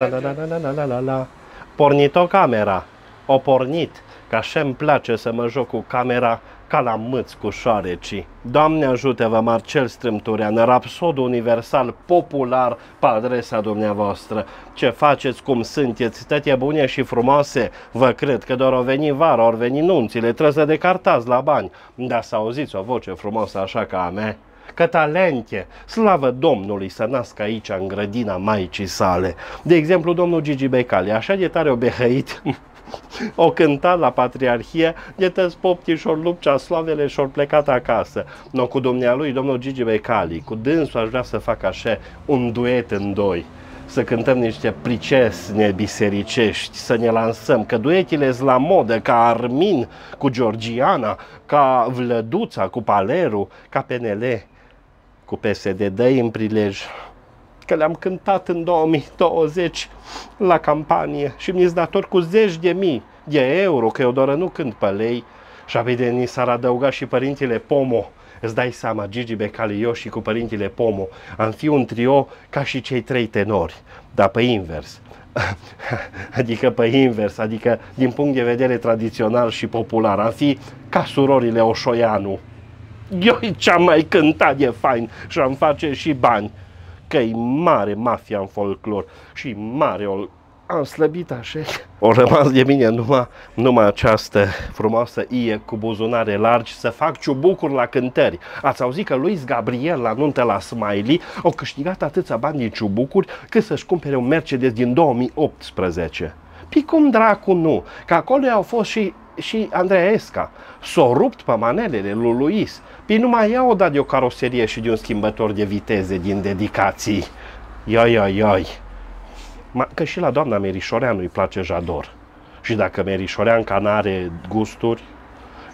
La la la la la la la la. Pornit-o camera. O pornit. Că așa îmi place să mă joc cu camera ca la mâți cu șoarecii. Doamne ajută-vă, Marcel Strâmturean, rapsod universal popular pe adresa dumneavoastră. Ce faceți, cum sunteți, tătie bune și frumoase? Vă cred că doar au venit vara, au venit nunțile, trebuie să decartați la bani. Dar să auziți o voce frumoasă așa ca a mea? Că talente, slavă Domnului să nască aici în grădina Maicii sale. De exemplu, domnul Gigi Becali, așa de tare o behăit, o cântat la Patriarhie, de tăți poptii și-or lupcea slavele și-or plecat acasă. No, cu dumnealui, domnul Gigi Becali, cu dânsul aș vrea să fac așa un duet în doi să cântăm niște pricesne bisericești, să ne lansăm, că duetile la modă, ca Armin cu Georgiana, ca Vlăduța cu Paleru, ca PNL cu PSD, dă în prilej. Că le-am cântat în 2020 la campanie și mi-s dator cu zeci de mii de euro, că eu doar nu cânt pe lei. Și evident ni s-ar adăuga și părintele Pomo. Îți dai seama, Gigi Becali, eu și cu părintele Pomo, am fi un trio ca și cei trei tenori, dar pe invers. adică pe invers, adică din punct de vedere tradițional și popular, am fi ca surorile Oșoianu eu ce-am mai cântat de fain și am face și bani. Că e mare mafia în folclor și mare o am slăbit așa. O rămas de mine numai, numai această frumoasă ie cu buzunare largi să fac ciubucuri la cântări. Ați auzit că Luis Gabriel la nuntă la Smiley au câștigat atâția bani din ciubucuri cât să-și cumpere un Mercedes din 2018. Păi cum dracu nu? Că acolo au fost și și Andreea Esca. S-a rupt pe manelele lui Luis. Păi numai ea o dat de o caroserie și de un schimbător de viteze din dedicații. Ioi, ioi, ioi. Ma, că și la doamna Merișoreanu îi place Jador. Și dacă Merișorean ca n-are gusturi,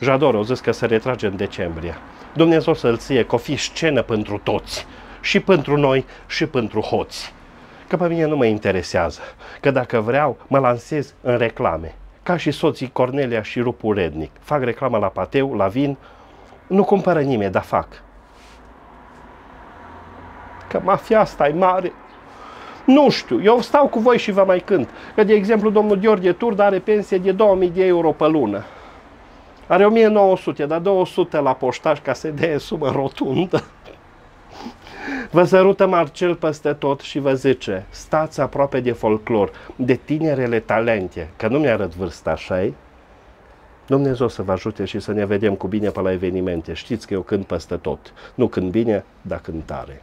Jador o zis că se retrage în decembrie. Dumnezeu să-l ție că o fi scenă pentru toți. Și pentru noi, și pentru hoți. Că pe mine nu mă interesează. Că dacă vreau, mă lansez în reclame ca și soții Cornelia și Rupu Rednic. Fac reclamă la pateu, la vin, nu cumpără nimeni, dar fac. Că mafia asta e mare. Nu știu, eu stau cu voi și vă mai cânt. Că, de exemplu, domnul Gheorghe Turda are pensie de 2000 de euro pe lună. Are 1900, dar 200 la poștaș ca să dea sumă rotundă. Vă sărută Marcel peste tot și vă zice, stați aproape de folclor, de tinerele talente, că nu mi-arăt vârsta așa -i? Dumnezeu să vă ajute și să ne vedem cu bine pe la evenimente. Știți că eu cânt peste tot. Nu când bine, dar cântare.